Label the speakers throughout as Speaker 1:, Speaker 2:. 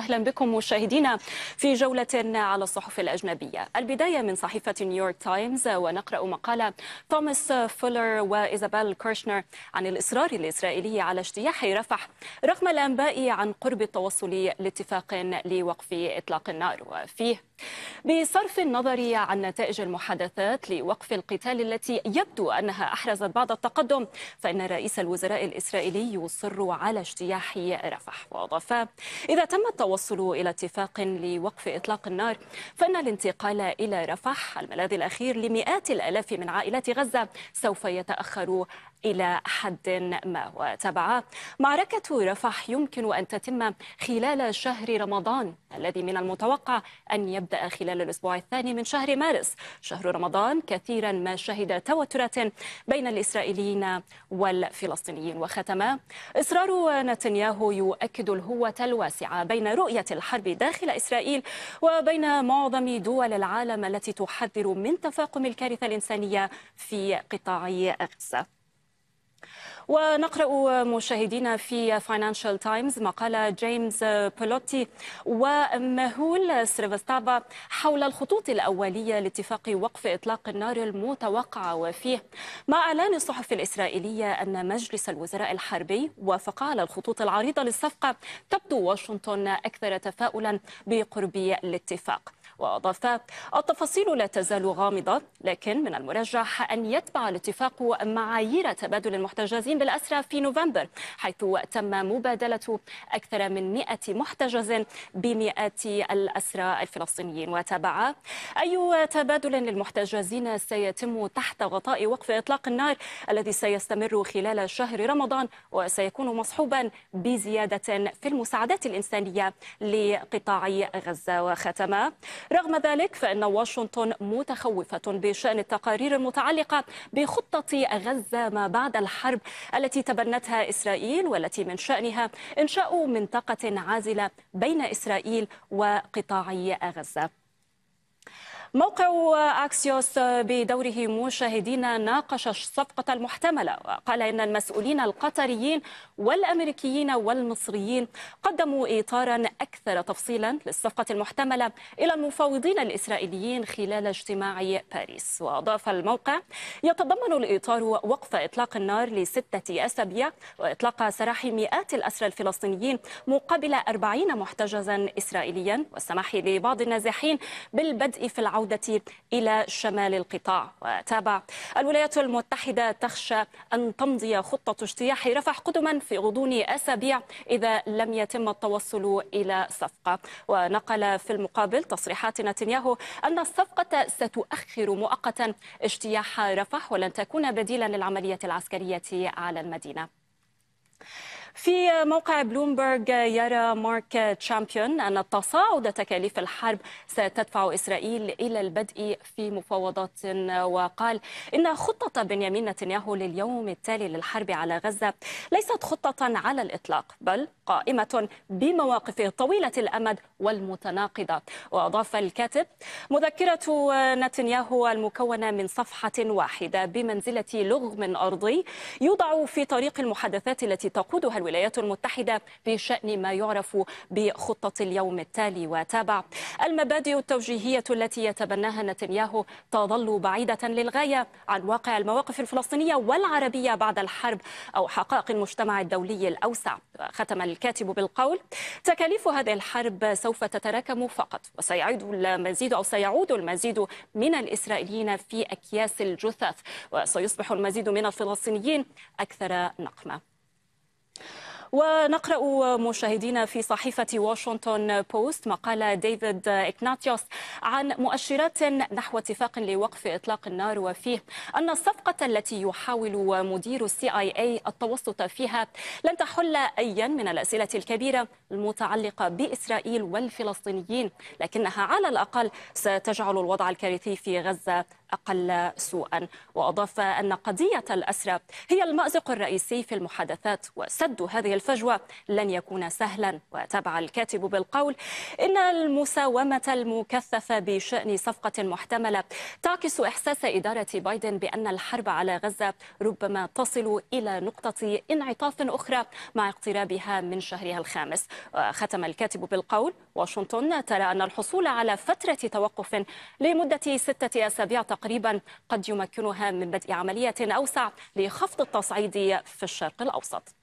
Speaker 1: أهلا بكم مشاهدينا في جولة على الصحف الأجنبية. البداية من صحيفة نيويورك تايمز ونقرأ مقال توماس فولر وإيزابيل كيرشنر عن الإصرار الإسرائيلي على اجتياح رفح رغم الأنباء عن قرب التوصل لاتفاق لوقف إطلاق النار. وفيه بصرف النظر عن نتائج المحادثات لوقف القتال التي يبدو أنها أحرزت بعض التقدم فإن رئيس الوزراء الإسرائيلي يصر على اجتياح رفح. وأضاف إذا تم التوصل إلى اتفاق لوقف إطلاق النار فإن الانتقال إلى رفح الملاذ الأخير لمئات الآلاف من عائلات غزة سوف يتأخر إلى حد ما. وتابع معركة رفح يمكن أن تتم خلال شهر رمضان الذي من المتوقع أن يبدأ خلال الأسبوع الثاني من شهر مارس. شهر رمضان كثيرا ما شهد توترات بين الإسرائيليين والفلسطينيين. وختم إصرار نتنياهو يؤكد الهوة الواسعة بين رؤية الحرب داخل إسرائيل وبين معظم دول العالم التي تحذر من تفاقم الكارثة الإنسانية في قطاع غزة. ونقرأ مشاهدينا في فاينانشال تايمز مقال جيمس بولوتي وميهول سريفاستافا حول الخطوط الأولية لاتفاق وقف إطلاق النار المتوقع وفيه. مع إعلان الصحف الإسرائيلية أن مجلس الوزراء الحربي وافق على الخطوط العريضة للصفقة تبدو واشنطن أكثر تفاؤلا بقرب الاتفاق. وأضاف التفاصيل لا تزال غامضة لكن من المرجح أن يتبع الاتفاق معايير تبادل المحتجزين بالأسرى في نوفمبر حيث تم مبادلة أكثر من 100 محتجز بمئات الأسرى الفلسطينيين. وتابع أي تبادل للمحتجزين سيتم تحت غطاء وقف إطلاق النار الذي سيستمر خلال شهر رمضان وسيكون مصحوبا بزيادة في المساعدات الإنسانية لقطاع غزة. وختم رغم ذلك فإن واشنطن متخوفة بشأن التقارير المتعلقة بخطة غزة ما بعد الحرب التي تبنتها إسرائيل والتي من شأنها إنشاء منطقة عازلة بين إسرائيل وقطاع غزة. موقع أكسيوس بدوره مشاهدين ناقش الصفقة المحتملة وقال إن المسؤولين القطريين والأمريكيين والمصريين قدموا إطارا أكثر تفصيلا للصفقة المحتملة إلى المفاوضين الإسرائيليين خلال اجتماع باريس. وأضاف الموقع يتضمن الإطار وقف إطلاق النار لستة أسابيع وإطلاق سراح مئات الأسرى الفلسطينيين مقابل أربعين محتجزا إسرائيليا والسماح لبعض النازحين بالبدء في العودة العودة إلى شمال القطاع. وتابع الولايات المتحدة تخشى أن تمضي خطة اجتياح رفح قدما في غضون أسابيع إذا لم يتم التوصل إلى صفقة. ونقل في المقابل تصريحات نتنياهو أن الصفقة ستؤخر مؤقتا اجتياح رفح ولن تكون بديلا للعملية العسكرية على المدينة. في موقع بلومبرج يرى مارك تشامبيون أن تصاعد تكاليف الحرب ستدفع إسرائيل إلى البدء في مفاوضات وقال إن خطة بنيامين نتنياهو لليوم التالي للحرب على غزة ليست خطة على الإطلاق بل قائمة بمواقفه طويلة الأمد والمتناقضة. وأضاف الكاتب مذكرة نتنياهو المكونة من صفحة واحدة بمنزلة لغم أرضي يوضع في طريق المحادثات التي تقودها الولايات المتحدة بشأن ما يعرف بخطة اليوم التالي. وتابع المبادئ التوجيهية التي يتبناها نتنياهو تظل بعيدة للغاية عن واقع المواقف الفلسطينية والعربية بعد الحرب أو حقائق المجتمع الدولي الأوسع. ختم الكاتب بالقول تكاليف هذه الحرب سوف تتراكم فقط وسيعود المزيد أو سيعود المزيد من الإسرائيليين في أكياس الجثث وسيصبح المزيد من الفلسطينيين أكثر نقمة. ونقرأ مشاهدينا في صحيفة واشنطن بوست مقال ديفيد إغناتيوس عن مؤشرات نحو اتفاق لوقف إطلاق النار. وفيه أن الصفقة التي يحاول مدير ال CIA التوسط فيها لن تحل أيا من الأسئلة الكبيرة المتعلقة بإسرائيل والفلسطينيين لكنها على الأقل ستجعل الوضع الكارثي في غزة أقل سوءا. وأضاف أن قضية الأسرى هي المأزق الرئيسي في المحادثات وسد هذه الفجوة لن يكون سهلا. وتابع الكاتب بالقول إن المساومة المكثفة بشأن صفقة محتملة تعكس إحساس إدارة بايدن بأن الحرب على غزة ربما تصل إلى نقطة انعطاف أخرى مع اقترابها من شهرها الخامس. وختم الكاتب بالقول واشنطن ترى أن الحصول على فترة توقف لمدة ستة أسابيع تقريبا قد يمكنها من بدء عملية أوسع لخفض التصعيد في الشرق الأوسط.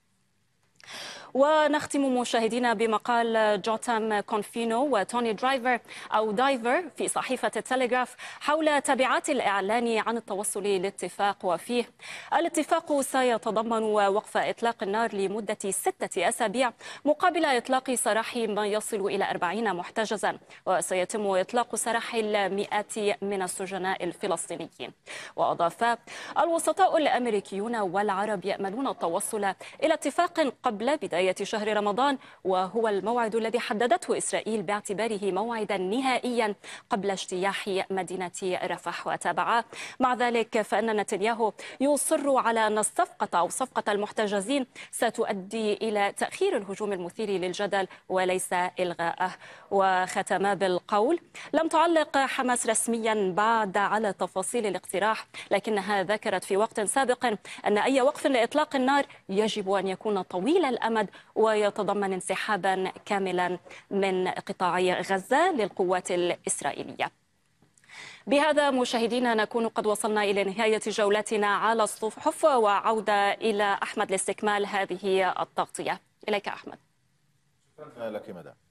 Speaker 1: ونختم مشاهدينا بمقال جوتام كونفينو وتوني درايفر أو دايفر في صحيفة التلغراف حول تبعات الإعلان عن التوصل لاتفاق وفيه. الاتفاق سيتضمن وقف إطلاق النار لمدة ستة أسابيع مقابل إطلاق سراح ما يصل إلى أربعين محتجزا وسيتم إطلاق سراح المئات من السجناء الفلسطينيين. وأضاف الوسطاء الأمريكيون والعرب يأملون التوصل إلى اتفاق قبل بداية بداية شهر رمضان وهو الموعد الذي حددته إسرائيل باعتباره موعدا نهائيا قبل اجتياح مدينة رفح وتابع مع ذلك فإن نتنياهو يصر على أن الصفقة أو صفقة المحتجزين ستؤدي إلى تأخير الهجوم المثير للجدل وليس إلغاءه. وختم بالقول لم تعلق حماس رسميا بعد على تفاصيل الاقتراح لكنها ذكرت في وقت سابق أن أي وقف لإطلاق النار يجب أن يكون طويل الأمد ويتضمن انسحابا كاملا من قطاع غزة للقوات الإسرائيلية. بهذا مشاهدينا نكون قد وصلنا إلى نهاية جولتنا على الصحف وعودة إلى أحمد لاستكمال هذه التغطية. إليك أحمد.
Speaker 2: شكرا لك مدام.